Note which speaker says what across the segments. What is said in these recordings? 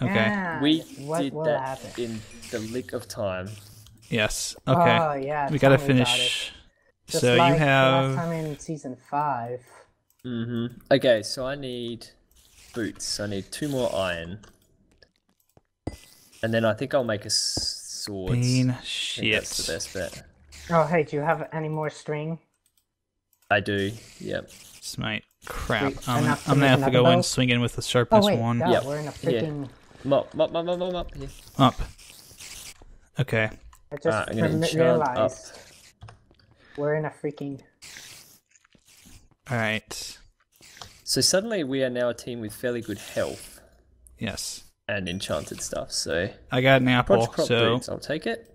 Speaker 1: Okay.
Speaker 2: And
Speaker 3: We
Speaker 2: what
Speaker 3: did
Speaker 2: will
Speaker 3: that
Speaker 2: happen?
Speaker 3: in the lick of time.
Speaker 1: Yes. Okay.
Speaker 2: Oh yeah.
Speaker 1: we gotta
Speaker 2: tell me about it.
Speaker 1: finish.
Speaker 2: Just
Speaker 1: So
Speaker 2: like
Speaker 1: you have
Speaker 2: last time in season five.
Speaker 3: Mm-hmm. Okay, so I need boots. I need two more iron. And then I think I'll make a sword.
Speaker 1: Bean shit.
Speaker 3: That's the best bet.
Speaker 2: Oh hey, do you have any more string?
Speaker 3: I do. Yep.
Speaker 1: Smite. Crap.
Speaker 2: Sweet.
Speaker 1: I'm, I'm gonna have to go in
Speaker 2: bow?
Speaker 1: swing in with the
Speaker 2: Oh wait,
Speaker 1: one.
Speaker 2: God,
Speaker 3: Yep.
Speaker 2: we're in a freaking.
Speaker 3: Mop, mop, mop, mop, mop, mop. Here.
Speaker 1: Up. Okay.
Speaker 2: I just
Speaker 3: Alright, I'm gonna
Speaker 2: rem-
Speaker 3: enchant
Speaker 2: we're in a freaking.
Speaker 1: All right.
Speaker 3: So suddenly we are now a team with fairly good health
Speaker 1: Yes.
Speaker 3: and enchanted stuff. So
Speaker 1: I got an apple.
Speaker 3: Crop
Speaker 1: So.
Speaker 3: boots, I'll take it.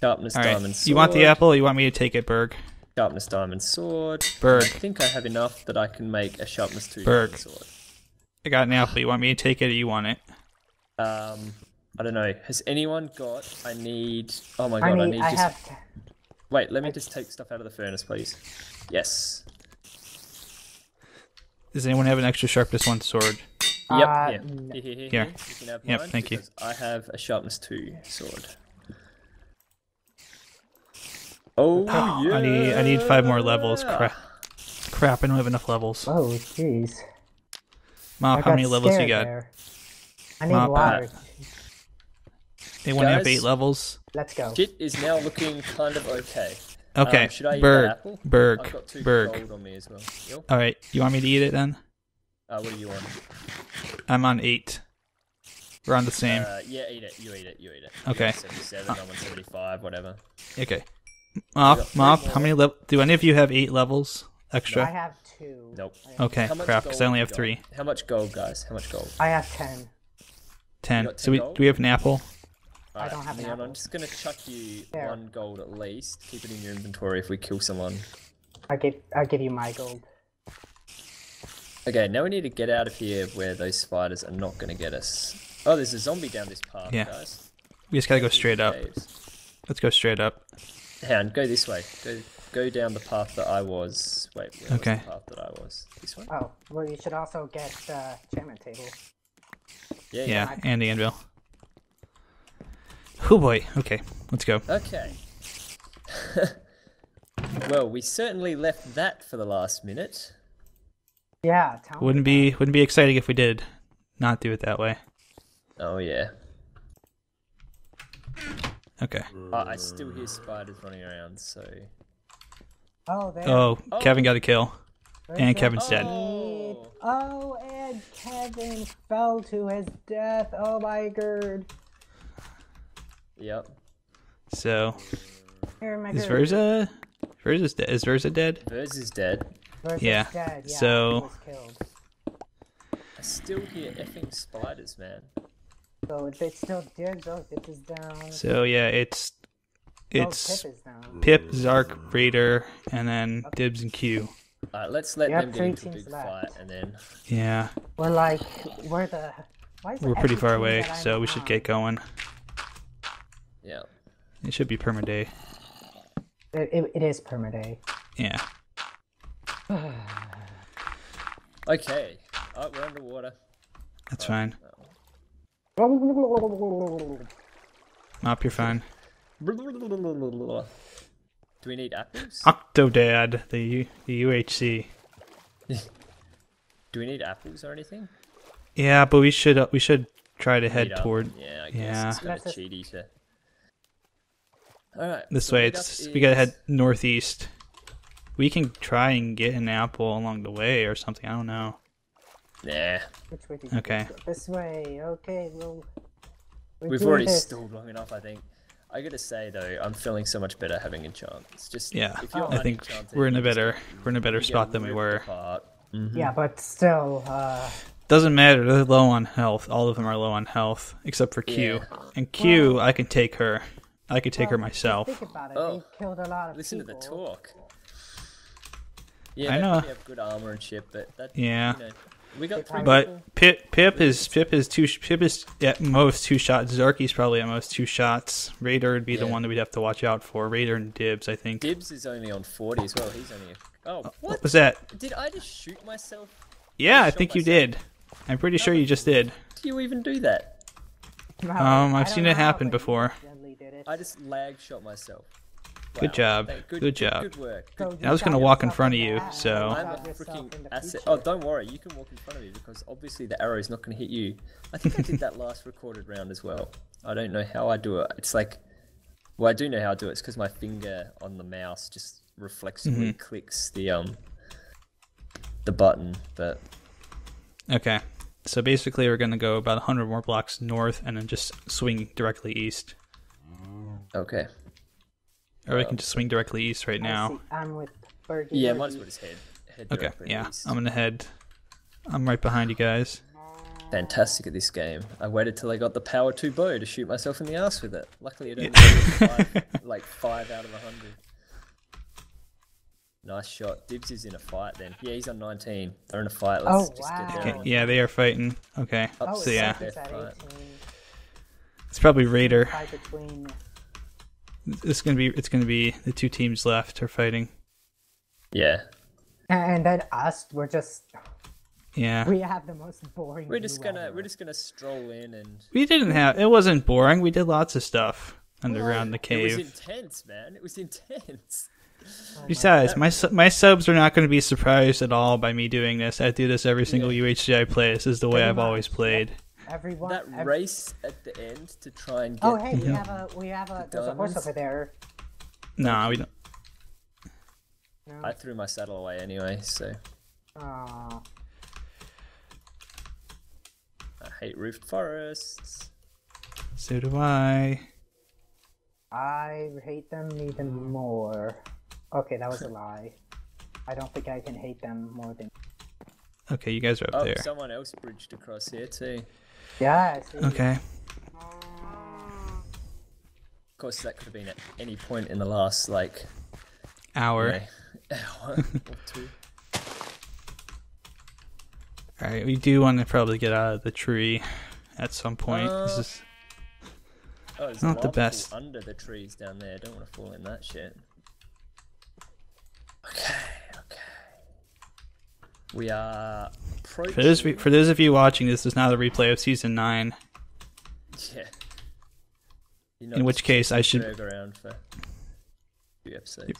Speaker 3: Sharpness
Speaker 1: All right.
Speaker 3: diamond sword.
Speaker 1: You want the apple? Or you want me to take it, Berg?
Speaker 3: Sharpness diamond sword.
Speaker 1: Berg.
Speaker 3: I think I have enough that I can make a sharpness two
Speaker 1: Berg.
Speaker 3: diamond sword.
Speaker 1: I got an apple. You want me to take it, or you want it?
Speaker 3: Um, I don't know. Has anyone got? I need. Oh my
Speaker 2: I
Speaker 3: god! I
Speaker 2: need.
Speaker 3: need
Speaker 2: I
Speaker 3: just.
Speaker 2: have.
Speaker 3: Wait, let me just take stuff out of the furnace, please. Yes.
Speaker 1: Does anyone have an extra sharpness one sword?
Speaker 3: Yep.
Speaker 2: Uh,
Speaker 3: here.
Speaker 2: no.
Speaker 3: Here,
Speaker 1: Yep,
Speaker 3: mine
Speaker 1: thank you.
Speaker 3: I have a sharpness two sword. Oh, yeah.
Speaker 1: I need I need five more levels. Crap. Crap. I don't have enough levels.
Speaker 2: Oh jeez.
Speaker 1: Mop,
Speaker 2: I
Speaker 1: how many levels you got?
Speaker 2: there. I need
Speaker 1: Mop,
Speaker 2: water.
Speaker 1: Anyone have eight levels?
Speaker 2: Let's go.
Speaker 3: Shit is now looking kind of okay.
Speaker 1: Okay.
Speaker 3: Um, should I eat that
Speaker 1: Berg.
Speaker 3: apple?
Speaker 1: Berg.
Speaker 3: I've got two
Speaker 1: Berg.
Speaker 3: gold on me as well. Yep.
Speaker 1: All right. You want me to eat it then?
Speaker 3: Uh, what are you on?
Speaker 1: I'm on eight. We're on the same.
Speaker 3: Uh, yeah, eat it. You eat it. You eat it.
Speaker 1: Okay.
Speaker 3: You're on 77, I'm on 75, whatever.
Speaker 1: Okay.
Speaker 3: Got
Speaker 1: Mop, mop. How many level? Do any of you have eight levels extra?
Speaker 2: I have two.
Speaker 3: Nope.
Speaker 1: Okay.
Speaker 3: How much
Speaker 1: Crap. Because I
Speaker 3: gold
Speaker 1: only
Speaker 3: you
Speaker 1: have
Speaker 3: got?
Speaker 1: three.
Speaker 3: How much gold, guys? How much gold?
Speaker 2: I have ten.
Speaker 1: Ten.
Speaker 3: got
Speaker 1: So
Speaker 3: 10
Speaker 1: we
Speaker 3: gold?
Speaker 1: do we have an apple?
Speaker 3: Alright,
Speaker 2: don't have an
Speaker 3: Leon, I'm just gonna chuck you
Speaker 2: There.
Speaker 3: one gold at least. Keep it in your inventory if we kill someone.
Speaker 2: I give. I give you my gold.
Speaker 3: Okay, now we need to get out of here where those spiders are not gonna get us. Oh, there's a zombie down this path,
Speaker 1: Yeah.
Speaker 3: guys.
Speaker 1: We just gotta go straight up.
Speaker 3: Caves.
Speaker 1: Let's go straight up.
Speaker 3: Hang on, go this way. Go go down the path that I was. Wait, where
Speaker 1: Okay.
Speaker 3: was the path that I was? This one?
Speaker 2: Oh, well, you should also get uh, the enchantment table.
Speaker 3: Yeah,
Speaker 1: Yeah, and the anvil. Oh boy. Okay. Let's go.
Speaker 3: Okay. well, we certainly left that for the last minute.
Speaker 2: Yeah. Tell
Speaker 1: Wouldn't
Speaker 2: about
Speaker 1: be wouldn't be exciting if we did not do it that way.
Speaker 3: Oh yeah.
Speaker 1: Okay.
Speaker 3: Uh, I still hear spiders running around, so.
Speaker 2: it. Oh, there.
Speaker 1: Oh,
Speaker 3: Oh.
Speaker 1: Kevin got a kill.
Speaker 2: Where's
Speaker 1: and
Speaker 2: the
Speaker 1: Kevin's dead.
Speaker 2: Oh, and Kevin fell to his death. Oh my god.
Speaker 3: Yep.
Speaker 1: So
Speaker 2: Here, my
Speaker 1: is
Speaker 2: god.
Speaker 1: Verzuh Verzuh's de- is Verzuh dead?
Speaker 3: Verz is dead.
Speaker 2: Versus
Speaker 1: Yeah,
Speaker 2: Dead. Yeah,
Speaker 1: so-
Speaker 2: he was killed.
Speaker 3: I still hear effing spiders, man.
Speaker 2: So it's, it's still dead. Oh, Dip is down.
Speaker 1: So yeah, it's
Speaker 2: oh,
Speaker 1: it's
Speaker 2: Pip.
Speaker 1: Pip, Zark, Raider, and then Dibs and Q.
Speaker 3: Alright, let's let them get
Speaker 2: three
Speaker 3: into a big
Speaker 2: left.
Speaker 3: fight and then.
Speaker 1: Yeah,
Speaker 2: We're like, we're the. Why is
Speaker 1: we're pretty far away,
Speaker 2: that I'm
Speaker 1: so we should get going.
Speaker 3: Yeah.
Speaker 1: It should be permaday.
Speaker 2: It, it, it is permaday.
Speaker 1: Yeah.
Speaker 3: Okay. Oh, we're underwater.
Speaker 1: That's fine.
Speaker 2: Oh,
Speaker 1: Mop, you're fine.
Speaker 3: Do we need apples?
Speaker 1: Octodad, the U- the UHC.
Speaker 3: Do we need apples or anything?
Speaker 1: Yeah, but we should uh, we should try to head toward
Speaker 3: Yeah, I guess
Speaker 1: Yeah.
Speaker 3: it's kind of cheaty to. Alright.
Speaker 1: this
Speaker 3: so
Speaker 1: way.
Speaker 3: meet up
Speaker 1: It's we gotta head northeast. We can try and get an apple along the way or something. I don't know.
Speaker 3: Nah.
Speaker 2: Which way did you
Speaker 1: Okay.
Speaker 2: go? This way. Okay, well. we
Speaker 3: We've already
Speaker 2: this.
Speaker 3: stalled long enough, I think. I gotta say though, I'm feeling so much better having enchants. Just
Speaker 1: Yeah,
Speaker 3: if you're
Speaker 1: I think we're in a better we're in a better spot than we
Speaker 3: ripped
Speaker 1: were.
Speaker 3: apart.
Speaker 2: Yeah, but still, uh,
Speaker 1: Doesn't matter. They're low on health. All of them are low on health except for Q.
Speaker 3: Yeah.
Speaker 1: And Q, I can take her. I could take her
Speaker 2: well, just
Speaker 1: myself.
Speaker 2: Think about it.
Speaker 3: Oh.
Speaker 2: They killed a lot of
Speaker 3: Listen to the talk. Yeah,
Speaker 1: I know.
Speaker 3: probably have good armor and shit, but that
Speaker 1: Yeah.
Speaker 3: you know, we got three people.
Speaker 1: But Pip Pip is Pip is two Pip is at most two shots. Zarky's probably at most two shots. Raider would be the one that we'd have to watch out for. Raider and Dibs, I think.
Speaker 3: Dibs is only on 40 as well. He's only. A... Oh,
Speaker 1: What
Speaker 3: what?
Speaker 1: was that?
Speaker 3: Did I just shoot myself?
Speaker 1: Yeah, I
Speaker 3: shot
Speaker 1: think you did. I'm pretty sure you just did.
Speaker 3: Do you even do that?
Speaker 2: No,
Speaker 1: Um,
Speaker 2: I
Speaker 1: I've seen it happen before.
Speaker 2: did it.
Speaker 3: I just lag shot myself.
Speaker 1: Good job.
Speaker 3: Thank-
Speaker 1: Good job.
Speaker 3: Good work. Good.
Speaker 1: I was gonna walk in front of you, so-
Speaker 3: I'm a freaking asset. Oh, don't worry. You can walk in front of me because obviously the arrow is not going to hit you. I think I did that last recorded round as well. I don't know how I do it. It's like, well, I do know how I do it. It's because my finger on the mouse just reflexively
Speaker 1: Mm-hmm.
Speaker 3: clicks the um the button. But
Speaker 1: Okay. So basically, we're gonna go about 100 more blocks north and then just swing directly east.
Speaker 3: okay.
Speaker 1: Or we can just swing directly east right now.
Speaker 2: see, I'm with Fergie.
Speaker 3: Yeah,
Speaker 2: Fergie.
Speaker 3: might as well just head head
Speaker 1: Okay. Yeah.
Speaker 3: east.
Speaker 1: I'm gonna head. I'm right behind you guys.
Speaker 3: fantastic at this game. I waited till I got the power two bow to shoot myself in the ass with it. Luckily, it only hit five, like five out of a hundred. Nice shot. Dibs is in a fight then. Yeah, he's on 19. They're in a fight. Let's
Speaker 2: Oh,
Speaker 3: just
Speaker 2: wow.
Speaker 3: get
Speaker 1: Okay. Yeah, they are fighting. Okay.
Speaker 2: Oh,
Speaker 1: So yeah,
Speaker 2: Celtics at
Speaker 3: Fight.
Speaker 2: 18.
Speaker 1: it's probably Raider.
Speaker 2: Fight between.
Speaker 1: It's gonna be. It's gonna be the two teams left are fighting.
Speaker 3: Yeah.
Speaker 2: And then us, we're just.
Speaker 1: Yeah.
Speaker 2: We have the most boring.
Speaker 3: We're just gonna
Speaker 2: ever.
Speaker 3: we're just gonna stroll in and
Speaker 1: We didn't have. It wasn't boring. We did lots of stuff underground the cave.
Speaker 3: it was intense, man. It was intense.
Speaker 1: Oh Besides, my su- my subs are not going to be surprised at all by me doing this. I do this every single UHC I play. This is the way
Speaker 2: Pretty
Speaker 1: I've always
Speaker 2: much,
Speaker 1: played.
Speaker 2: Everyone.
Speaker 3: That
Speaker 2: ev-
Speaker 3: race at the end to try and oh, get
Speaker 2: Oh hey, we have a we have a there's a horse over there.
Speaker 1: Nah, we don't.
Speaker 2: No.
Speaker 3: I threw my saddle away anyway, so
Speaker 2: Aw.
Speaker 3: I hate roofed forests.
Speaker 1: So do I.
Speaker 2: I hate them even more. Okay, that was a lie. I don't think I can hate them more than.
Speaker 1: Okay, you guys are up
Speaker 3: Oh,
Speaker 1: there.
Speaker 3: someone else bridged across here too.
Speaker 2: Yeah. I see.
Speaker 1: Okay.
Speaker 3: Of course, that could have been at any point in the last like
Speaker 1: Hour.
Speaker 3: you know, hour or two.
Speaker 1: All right, we do want to probably get out of the tree at some point. this
Speaker 3: Uh,
Speaker 1: is
Speaker 3: Oh, there's
Speaker 1: Not the best.
Speaker 3: under the trees down there. Don't want to fall in that shit. Okay, okay. We are approaching.
Speaker 1: for those for those of you watching. This is not a replay of season nine.
Speaker 3: Yeah.
Speaker 1: In which case, I should-
Speaker 3: Berg around for two episodes.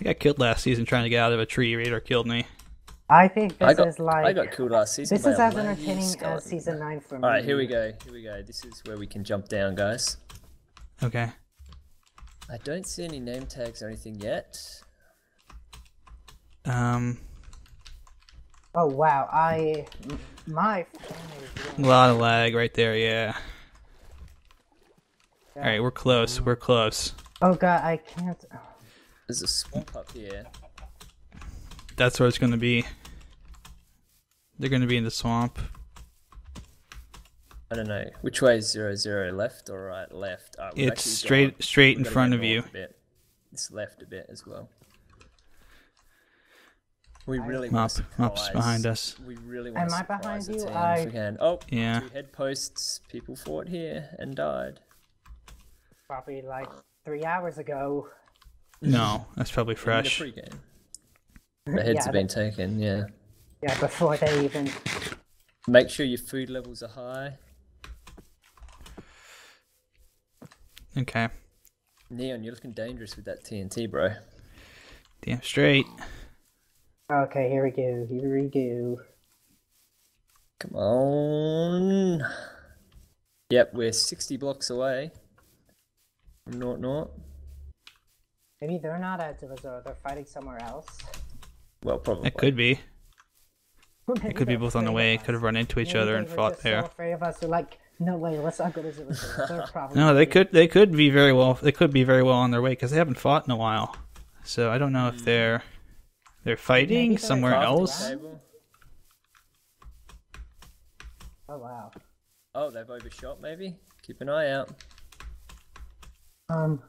Speaker 1: I got killed last season trying to get out of a tree. Raider killed me.
Speaker 2: I think this
Speaker 3: I got
Speaker 2: is like
Speaker 3: I got killed last season.
Speaker 2: this
Speaker 3: by
Speaker 2: is
Speaker 3: a
Speaker 2: as entertaining as season nine for me.
Speaker 3: All right, here we go. Here we go. This is where we can jump down, guys.
Speaker 1: Okay.
Speaker 3: I don't see any name tags or anything yet.
Speaker 1: Um,
Speaker 2: Oh wow, I my phone is
Speaker 1: a lot of lag right there. Yeah. All right, we're close. We're close.
Speaker 2: Oh god, I can't.
Speaker 3: There's a swamp up here.
Speaker 1: That's where it's going to be. They're going to be in the swamp.
Speaker 3: I don't know which way is zero zero left or right left. Uh, Alright, we've
Speaker 1: It's straight
Speaker 3: gone-
Speaker 1: straight
Speaker 3: we've
Speaker 1: in front of you.
Speaker 3: north. It's left a bit as well. We really
Speaker 1: Mop,
Speaker 3: want to
Speaker 1: mop's behind us.
Speaker 3: We really want
Speaker 2: Am
Speaker 3: to
Speaker 2: I behind you?
Speaker 3: team if
Speaker 2: I-
Speaker 3: we can. Oh,
Speaker 1: Yeah.
Speaker 3: two head posts. People fought here and died.
Speaker 2: Probably like three hours ago.
Speaker 1: No, that's probably
Speaker 3: In the
Speaker 1: fresh.
Speaker 3: pregame. The heads
Speaker 2: Yeah,
Speaker 3: have been taken. Yeah.
Speaker 2: Yeah, before they even.
Speaker 3: Make sure your food levels are high.
Speaker 1: Okay.
Speaker 3: Neon, you're looking dangerous with that TNT, bro.
Speaker 1: Damn straight.
Speaker 2: Okay, here we go. Here we go.
Speaker 3: Come on. Yep, we're 60 blocks away Not, not. Nort.
Speaker 2: Maybe they're not at Divizor. They're fighting somewhere else.
Speaker 3: Well, probably.
Speaker 1: It could be. It could be both on the way.
Speaker 2: of
Speaker 1: Could have run into each
Speaker 2: Maybe
Speaker 1: other and fought there.
Speaker 2: So afraid of us. They're like, no way, let's not go to Divizor. They're probably.
Speaker 1: No, they could. They could be very well. They could be very well on their way because they haven't fought in a while. So I don't know if hmm. they're they're fighting
Speaker 2: Maybe
Speaker 1: somewhere else.
Speaker 2: Oh wow.
Speaker 3: Oh, they've overshot maybe? Keep an eye out.
Speaker 2: Um.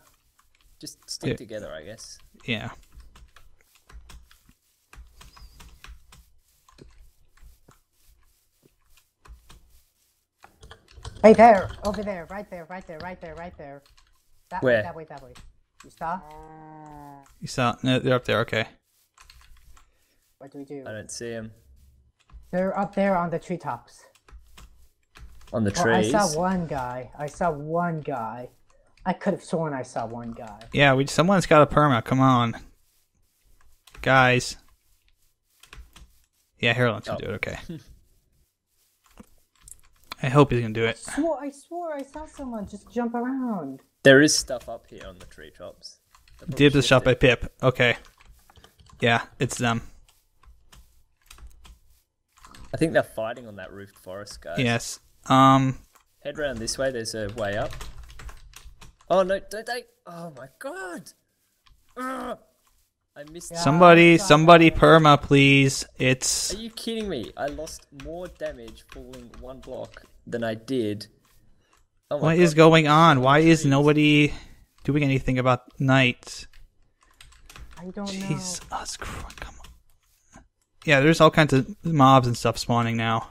Speaker 3: Just stick
Speaker 1: Yeah.
Speaker 3: together, I guess.
Speaker 1: Yeah.
Speaker 2: Hey there, over there, right there, right there, right there, right there. That way,
Speaker 3: Where?
Speaker 2: that way, that way. You saw?
Speaker 1: You saw? No, they're up there. Okay.
Speaker 2: What do we do?
Speaker 3: I don't see him.
Speaker 2: They're up there on the treetops.
Speaker 3: On the
Speaker 2: Well, I saw one guy. I saw one guy. I could have sworn I saw one guy.
Speaker 1: Yeah, we someone's got a perma. Come on, guys. Yeah, Harold's gonna
Speaker 3: Oh.
Speaker 1: do it. Okay. I hope he's gonna do it.
Speaker 2: Swore, I swore I saw someone just jump around.
Speaker 3: There is stuff up here on the treetops. They probably
Speaker 1: Dibs is shot by. Pip. Okay. Yeah, it's them.
Speaker 3: I think they're fighting on that roofed forest, guys.
Speaker 1: Yes. Um.
Speaker 3: Head round this way. There's a way up. Oh no! Don't they? Oh my god! Ugh. I missed.
Speaker 2: Yeah.
Speaker 1: Somebody,
Speaker 2: I
Speaker 1: somebody, perma, please. It's
Speaker 3: Are you kidding me? I lost more damage falling one block than I did. Oh my
Speaker 1: what is
Speaker 3: God.
Speaker 1: going on? Why is nobody doing anything about night?
Speaker 2: I don't know.
Speaker 1: Jesus Christ! Come on. Yeah, there's all kinds of mobs and stuff spawning now.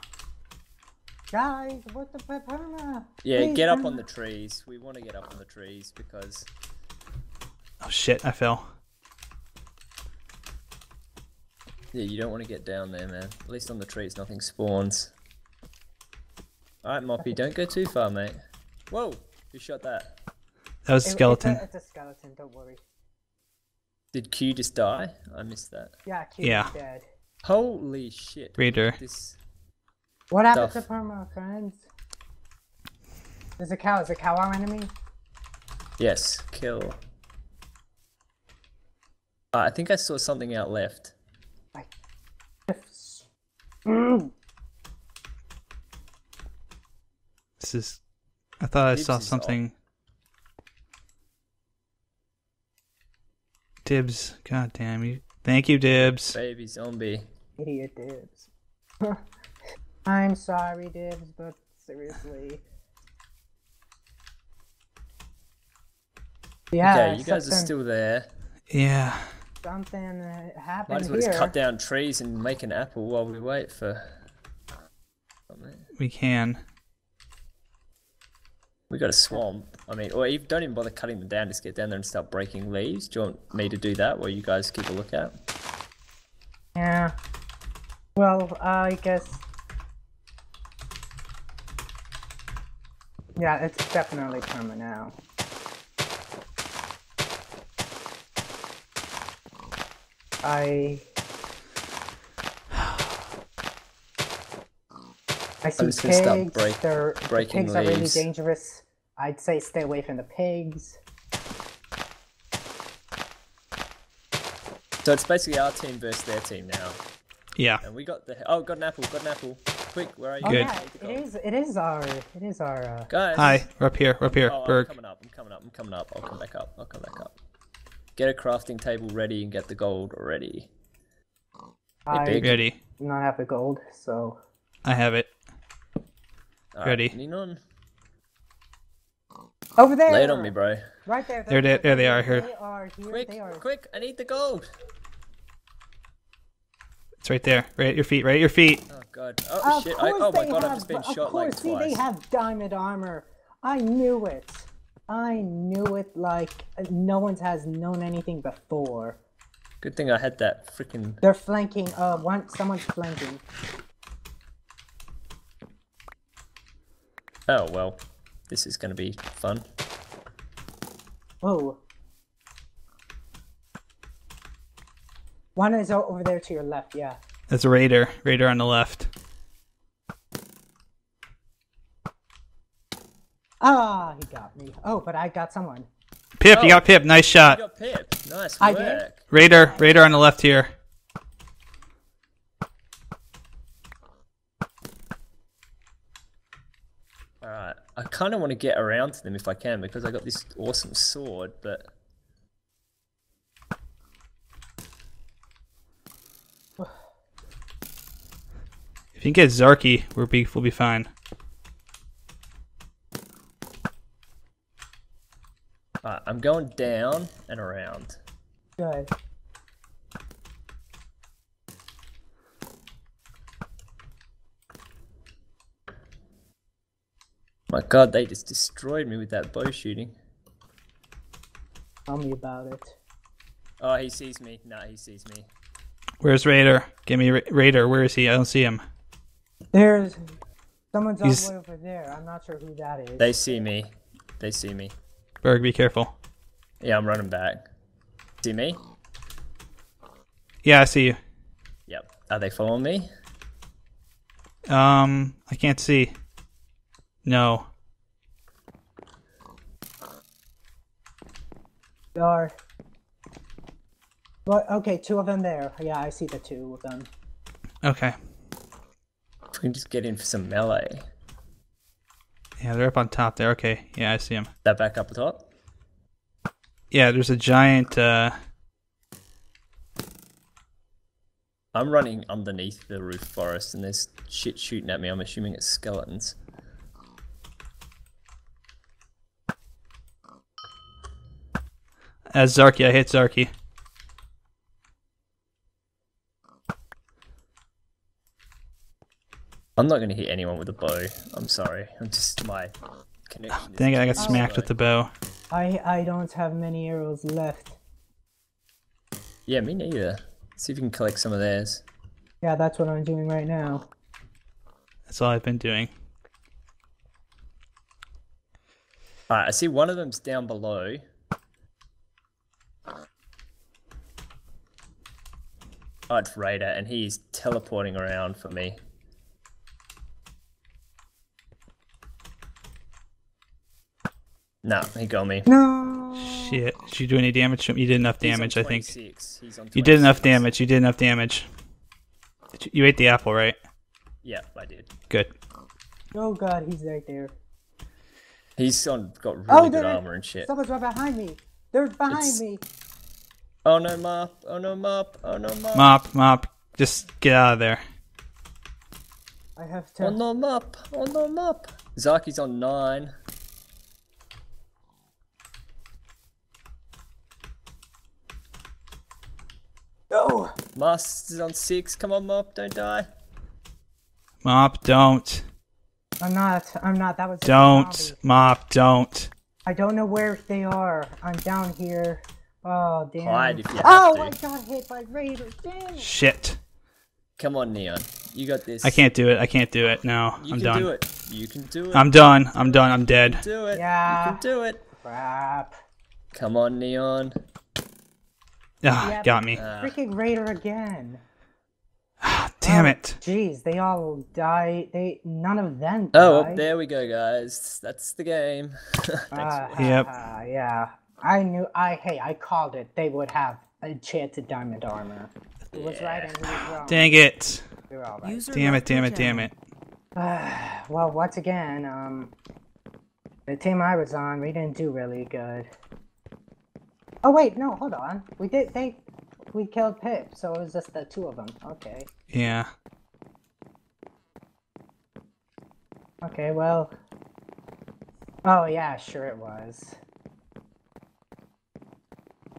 Speaker 2: Guys, what the perma?
Speaker 3: Yeah,
Speaker 2: Please,
Speaker 3: get up on the trees. We want to get up on the trees because
Speaker 1: Oh shit! I fell.
Speaker 3: yeah, you don't want to get down there, man. At least on the trees, nothing spawns. All right, Moppy, don't go too far, mate. Whoa! Who shot that?
Speaker 1: That was a
Speaker 2: It-
Speaker 1: skeleton.
Speaker 2: It's a, it's a skeleton. Don't worry.
Speaker 3: Did Q just die? I missed that.
Speaker 2: Yeah, Q
Speaker 1: Yeah.
Speaker 2: is dead.
Speaker 3: Holy shit!
Speaker 1: Reader.
Speaker 3: This
Speaker 2: What happened
Speaker 3: Stuff.
Speaker 2: to perma, friends? There's a cow. Is a cow our enemy?
Speaker 3: yes, kill. Uh, I think I saw something out left.
Speaker 2: Mm.
Speaker 1: This is. I thought I
Speaker 3: Dibs
Speaker 1: saw
Speaker 3: is
Speaker 1: something. Dibs. God damn you. Thank you, Dibs.
Speaker 3: Baby zombie.
Speaker 2: Idiot dibs. I'm sorry, dibs, but seriously. Yeah,
Speaker 3: okay, you guys are
Speaker 2: something,
Speaker 3: still there.
Speaker 1: Yeah.
Speaker 2: something uh,
Speaker 3: Might as well
Speaker 2: here.
Speaker 3: just cut down trees and make an apple while we wait for. something.
Speaker 1: We can.
Speaker 3: We got a swamp. I mean, or even, don't even bother cutting them down. Just get down there and start breaking leaves. Do you want me to do that while you guys keep a lookout?
Speaker 2: Yeah. Well, I guess. Yeah, it's definitely perma now. I. I see
Speaker 3: just gonna start
Speaker 2: pigs.
Speaker 3: break-
Speaker 2: They're, the
Speaker 3: breaking
Speaker 2: pigs are really dangerous. I'd say stay away from the pigs.
Speaker 3: So it's basically our team versus their team now,
Speaker 1: Yeah.
Speaker 3: and we got the oh, got an apple, got an apple. Quick, where are you?
Speaker 2: Oh
Speaker 1: Good.
Speaker 2: yeah, it is. It is our. It is our. Uh,
Speaker 3: Guys.
Speaker 1: Hi. We're up here. We're up here.
Speaker 3: Oh, I'm coming up. I'm coming up. I'm coming up. I'll come back up. I'll come back up. Get a crafting table ready and get the gold ready.
Speaker 2: I
Speaker 3: big.
Speaker 1: Ready.
Speaker 2: do not have the gold, so
Speaker 1: I have it.
Speaker 3: Alright,
Speaker 1: Ready.
Speaker 3: Ninon,
Speaker 2: over there.
Speaker 3: lay it on me, bro.
Speaker 2: Right there.
Speaker 1: There they- there they are, here.
Speaker 2: They are here.
Speaker 3: Quick,
Speaker 2: They are.
Speaker 3: quick! I need the gold.
Speaker 1: It's right there. Right at your feet. Right at your feet.
Speaker 3: Oh god. Oh
Speaker 2: Of
Speaker 3: shit! I,
Speaker 2: course
Speaker 3: oh my
Speaker 2: they
Speaker 3: god!
Speaker 2: have,
Speaker 3: I've just been
Speaker 2: of
Speaker 3: shot
Speaker 2: course,
Speaker 3: like
Speaker 2: see,
Speaker 3: twice.
Speaker 2: they have diamond armor. I knew it. I knew it like no one has known anything before.
Speaker 3: Good thing I had that freaking.
Speaker 2: They're flanking. Uh, one someone's flanking.
Speaker 3: Oh well, this is gonna be fun.
Speaker 2: Whoa. One is over there to your left. Yeah.
Speaker 1: That's a raider. Raider on the left.
Speaker 2: Ah, he got me. Oh, but I got someone.
Speaker 1: Pip, you
Speaker 3: Oh.
Speaker 1: got Pip. Nice
Speaker 3: You
Speaker 1: shot.
Speaker 3: got Pip. Nice
Speaker 2: I
Speaker 3: work.
Speaker 2: did?
Speaker 1: Raider. Raider on the left here.
Speaker 3: Alright, I kind of want to get around to them if I can because I got this awesome sword, but
Speaker 1: If you can get Zarky, we'll be we'll be fine.
Speaker 3: alright, I'm going down and around.
Speaker 2: Good.
Speaker 3: My god, they just destroyed me with that bow shooting.
Speaker 2: Tell me about it.
Speaker 3: Oh, he sees me. Nah, he sees me.
Speaker 1: Where's Raider? Give me Ra- Raider. Where is he? I don't see him.
Speaker 2: There's someone's all
Speaker 1: He's-
Speaker 2: the way over there. I'm not sure who that is.
Speaker 3: They see me. They see me.
Speaker 1: Berg, be careful.
Speaker 3: Yeah, I'm running back. See me?
Speaker 1: Yeah, I see you.
Speaker 3: Yep. Are they following me?
Speaker 1: Um, I can't see. No.
Speaker 2: Are. But okay, two of them there. Yeah, I see the two of them.
Speaker 1: Okay.
Speaker 3: We can just get in for some melee.
Speaker 1: Yeah, they're up on top there. Okay. Yeah, I see them.
Speaker 3: That back up the top?
Speaker 1: Yeah, there's a giant. uh
Speaker 3: I'm running underneath the roof forest and there's shit shooting at me. I'm assuming it's skeletons.
Speaker 1: As Zarky, I hit Zarky.
Speaker 3: I'm not going to hit anyone with a bow. I'm sorry. I'm just my connection. is
Speaker 1: Dang it, I got smacked with the bow.
Speaker 2: I I don't have many arrows left.
Speaker 3: Yeah, me neither. See if you can collect some of theirs.
Speaker 2: Yeah, that's what I'm doing right now.
Speaker 1: That's all I've been doing.
Speaker 3: Alright, I see one of them's down below. Oh, it's Raider, and he's teleporting around for me. Nah, he got me.
Speaker 2: No.
Speaker 1: Shit. Did you do any damage to him? You did enough damage, I think.
Speaker 3: 26. He's on
Speaker 1: You did enough damage. You did enough damage. Did you- You ate the apple, right?
Speaker 3: Yeah, I did.
Speaker 1: Good.
Speaker 2: Oh god, he's right there.
Speaker 3: He's on got oh, really
Speaker 2: Oh,
Speaker 3: good armor and shit.
Speaker 2: Someone's right behind me. They're behind
Speaker 3: It's-
Speaker 2: me.
Speaker 3: Oh no, mop! Oh no, mop! Oh no, mop!
Speaker 1: Mop, mop. Just get out of there.
Speaker 2: I have oh, to.
Speaker 3: Oh no, mop! Oh no, mop! Zaki's on nine.
Speaker 2: No.
Speaker 3: Must is on six. Come on, mop! Don't die.
Speaker 1: Mop, don't.
Speaker 2: I'm not. I'm not. That was.
Speaker 1: Don't. Mop, don't.
Speaker 2: I don't know where they are. I'm down here. Oh damn.
Speaker 3: Hide if you have
Speaker 2: oh,
Speaker 3: to.
Speaker 2: I got hit by raiders. Damn it.
Speaker 1: Shit.
Speaker 3: Come on, Neon. You got this.
Speaker 1: I can't do it. I can't do it. No,
Speaker 3: You
Speaker 1: I'm
Speaker 3: can
Speaker 1: done.
Speaker 3: do it. You can do it.
Speaker 1: I'm done. I'm done. I'm dead.
Speaker 3: do it.
Speaker 2: Yeah.
Speaker 3: You can do it.
Speaker 2: Crap.
Speaker 3: Come on, Neon.
Speaker 1: Ah,
Speaker 2: Yep.
Speaker 1: got me.
Speaker 3: Uh,
Speaker 2: Freaking raider again.
Speaker 1: Damn
Speaker 2: Oh,
Speaker 1: it.
Speaker 2: Jeez, they all die. They none of them. Die.
Speaker 3: oh,
Speaker 2: died.
Speaker 3: there we go, guys. That's the game. Thanks.
Speaker 2: Ah,
Speaker 1: Yep.
Speaker 2: ah, yeah. I knew. I hey, I called it. They would have enchanted diamond armor. Who was right and who was wrong?
Speaker 1: Dang it.
Speaker 2: We were all right.
Speaker 4: User
Speaker 1: Damn it, damn it, damn
Speaker 4: channel.
Speaker 1: it.
Speaker 2: well, once again, um, the team I was on, we didn't do really good. Oh wait, no, hold on. We did. They, we killed Pip, so it was just the two of them. Okay.
Speaker 1: Yeah.
Speaker 2: Okay. Well. Oh yeah, sure it was.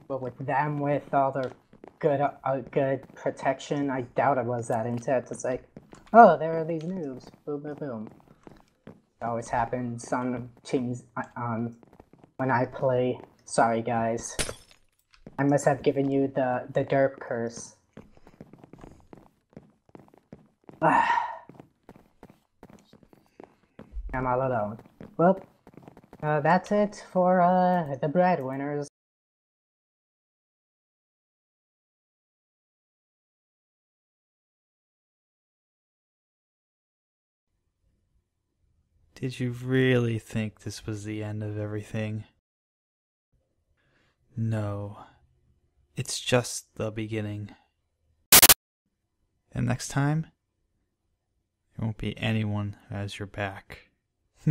Speaker 2: But with them, with all their good, uh, good protection, I doubt it was that intense. It's like, oh, there are these noobs. Boom, boom, boom. It always happens on teams. uh, Um, when I play. Sorry, guys. I must have given you the the derp curse. I'm all alone. Well, uh, that's it for uh, the breadwinners.
Speaker 1: Did you really think this was the end of everything? No. It's just the beginning. And next time, there won't be anyone who has your back.